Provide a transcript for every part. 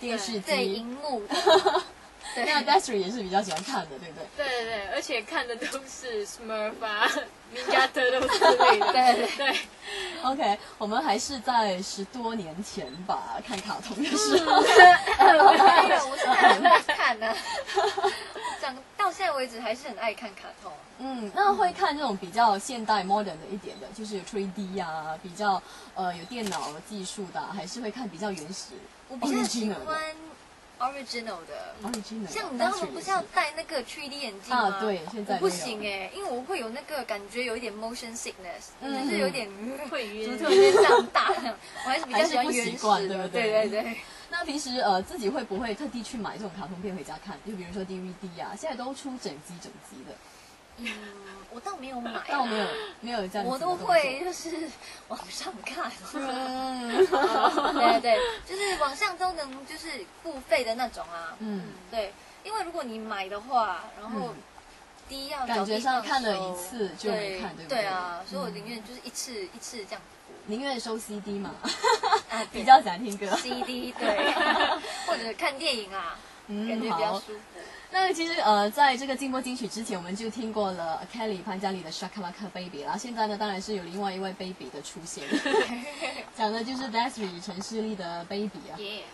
电视对机。荧幕，对 那 Destry 也是比较喜欢看的，对不对？对对对，而且看的都是 Smurf 啊、Ninja Turtles 之类的。对对对，OK，我们还是在十多年前吧，看卡通的时候。没有，我是很爱 看的，长到现在为止还是很爱看卡通。嗯，那会看这种比较现代 modern 的一点的，就是有 3D 呀、比较呃有电脑技术的啊，还是会看比较原始我比较喜欢 original 的。original。像你知道他们不是要戴那个 3D 眼镜吗？啊对现在不行哎，因为我会有那个感觉，有一点 motion sickness，嗯就是有点会晕就特别长大，我还是比较喜欢原始的，对对对。那平时呃自己会不会特地去买这种卡通片回家看？就比如说 DVD 啊，现在都出整集整集的，嗯，我倒没有买啊，倒没有没有这样我都会就是网上看。嗯 对对，就是网上都能就是付费的那种啊。嗯，对，因为如果你买的话，然后嗯第一要感觉上看了一次就没看对不对对啊，所以我嗯宁愿就是一次一次这样子。宁愿收 CD 嘛，啊，比较喜欢听歌。CD 对，或者看电影啊，嗯感觉比较舒服。那其实呃，在这个劲波金曲之前，我们就听过了 Kelly 潘嘉丽的 Shakalaka Baby 啦。现在呢，当然是有另外一位 Baby 的出现，讲的就是 Desiree 陈诗丽的 Baby 啊。耶，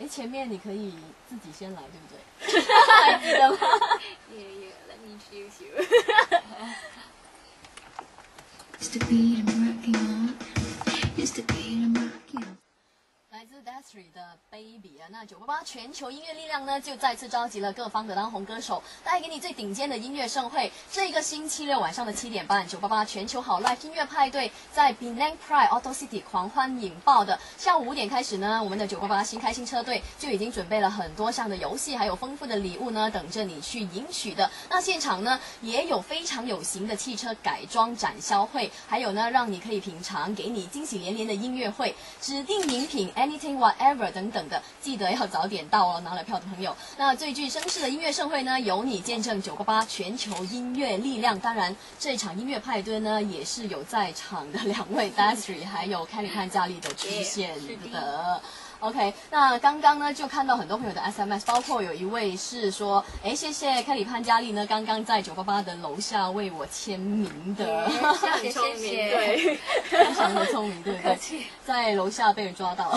哎，前面你可以自己先来，对不对？还记得吗？耶耶，Let me introduce you。It's the beat I'm rocking on. It's the beat I'm rocking on. 的 Baby 啊，那九八八全球音乐力量呢，就再次召集了各方的当红歌手，带给你最顶尖的音乐盛会。这个星期六晚上的七点半，九八八全球好 Live 音乐派对在 Penang Pride Auto City 狂欢引爆的。下午五点开始呢，我们的九八八新开新车队就已经准备了很多项的游戏，还有丰富的礼物呢，等着你去赢取的。那现场呢，也有非常有型的汽车改装展销会，还有呢，让你可以品尝给你惊喜连连的音乐会，指定饮品 Anything What Ever 等等的，记得要早点到哦，拿了票的朋友。那最具声势的音乐盛会呢，由你见证九个八全球音乐力量。当然，这场音乐派对呢，也是有在场的两位，Dastri 还有 Kelly 潘佳丽的出现的。OK，那刚刚呢就看到很多朋友的 SMS，包括有一位是说，哎，谢谢 Kelly 潘嘉丽呢，刚刚在九八八的楼下为我签名的，谢谢 聪明，谢谢。对，非常的聪明，对不对？在楼下被人抓到。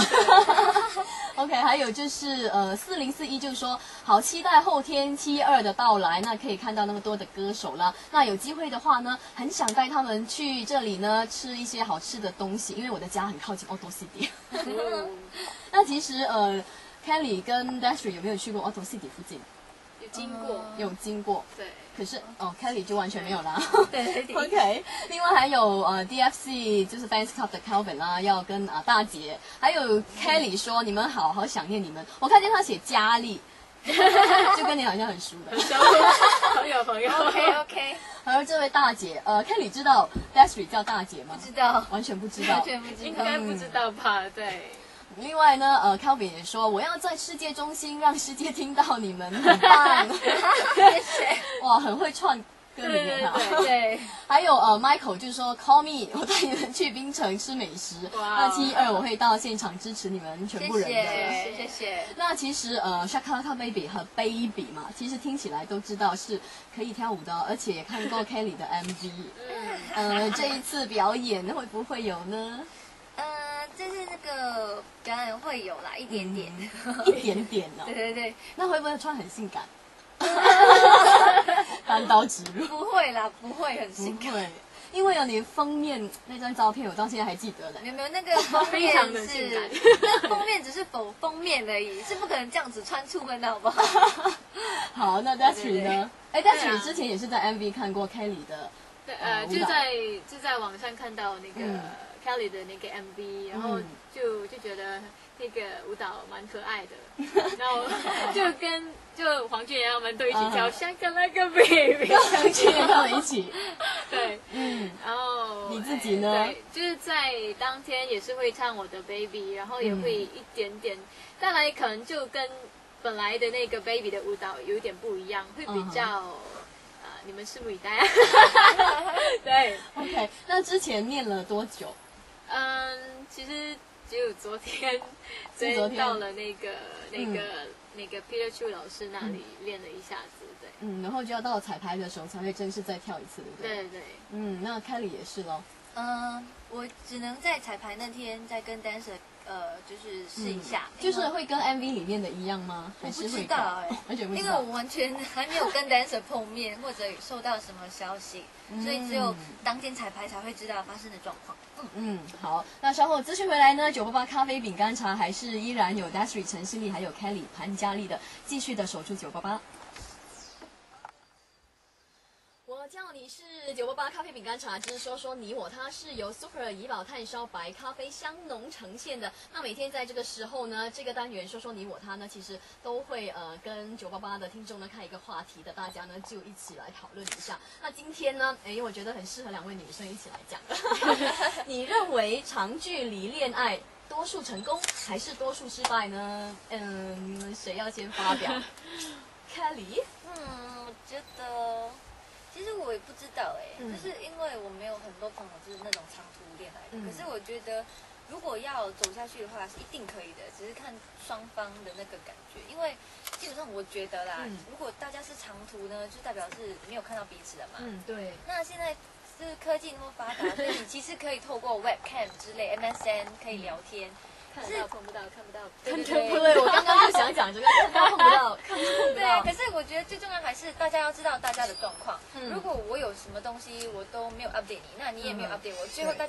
OK，还有就是呃，四零四一就是说，好期待后天七二的到来，那可以看到那么多的歌手啦。那有机会的话呢，很想带他们去这里呢吃一些好吃的东西，因为我的家很靠近 Auto City。那其实呃，Kelly 跟 Desiree 有没有去过 Auto City 附近？有经过，有经过，对，可是哦，Kelly 就完全没有啦。对 对 OK，另外还有呃 DFC 就是 Fans Club 的 Calvin 啦，要跟啊、大姐，还有 Kelly 说你们好好想念你们。我看见他写佳丽，就跟你好像很熟的。朋友朋友 OK OK，而这位大姐，呃，Kelly 知道 Desiree 叫大姐吗不？知道，完全不知道完。全不知道。应该不知道吧？对，另外呢，呃，Calvin 也说我要在世界中心让世界听到你们，很棒。谢谢。哇，很会串歌对里面哈。对对对，还有呃，Michael 就是说 Call me，我带你们去槟城吃美食。哇那七二我会到现场支持你们全部人的。谢谢谢。那其实呃，Shakalaka Baby 和 Baby 嘛，其实听起来都知道是可以跳舞的哦，而且也看过 Kelly 的 MV。嗯，呃，这一次表演会不会有呢？呃，就是那个表演会有啦，一点点。一点点哦对。对对，那会不会穿很性感？单刀直入。不会啦，不会很性感。因为有你封面那张照片，我到现在还记得的。有没有那个 封面是？那封面只是否封面而已，是不可能这样子穿出门的，好不好？好，那 Desiree 呢？哎对，Desiree 啊之前也是在 MV 看过 Kelly 的，对，呃，就在就在网上看到那个嗯 Kelly 的那个 MV，然后嗯就就觉得那个舞蹈蛮可爱的，然后就跟就黄俊彦他们都一起跳嗯《香格那个 Baby》，跟去年他们一起，对，嗯，然后你自己呢？哎对，就是在当天也是会唱我的 Baby，然后也会一点点，当然可能就跟本来的那个 Baby 的舞蹈有一点不一样，会比较。呃，你们拭目以待啊！对，OK，那之前练了多久？嗯，其实只有昨天，昨天天。到了那个那个、那个 Peter Chu 老师那里练了一下子，对，嗯，然后就要到彩排的时候才会正式再跳一次，对不对？对对，嗯，那 Kelly 也是咯。嗯，我只能在彩排那天再跟 dancer 呃，就是试一下，嗯就是会跟 MV 里面的一样吗？我不还是会知道哎、完全不知道因为我。完全还没有跟 dancer 碰面，或者收到什么消息，所以只有当天彩排才会知道发生的状况。嗯，嗯，好，那稍后资讯回来呢，九八八咖啡饼干茶还是依然有 Dasri 陈希丽还有 Kelly 潘嘉丽的，继续的守住九八八。我叫你是九八八咖啡饼干茶，就是说说你我他是由 Super 怡宝炭烧白咖啡香浓呈现的。那每天在这个时候呢，这个单元说说你我他呢，其实都会呃跟九八八的听众呢开一个话题的，大家呢就一起来讨论一下。那今天呢，哎，我觉得很适合两位女生一起来讲。你认为长距离恋爱多数成功还是多数失败呢？嗯，谁要先发表？Kelly，嗯，我觉得其实我也不知道哎、嗯就是因为我没有很多朋友就是那种长途恋爱的，嗯可是我觉得如果要走下去的话是一定可以的，只是看双方的那个感觉。因为基本上我觉得啦，嗯如果大家是长途呢，就代表是没有看到彼此的嘛。嗯，对，那现在是科技那么发达，所以你其实可以透过 webcam 之类 MSN 可以聊天。看得到碰不到，看不到，对对对。对，我刚刚就想讲这个，看到碰不到，看不碰不对，到可。是我觉得最重要还是大家要知道大家的状况。嗯。如果我有什么东西我都没有 update 你，那你也没有嗯。update 我，最后对。大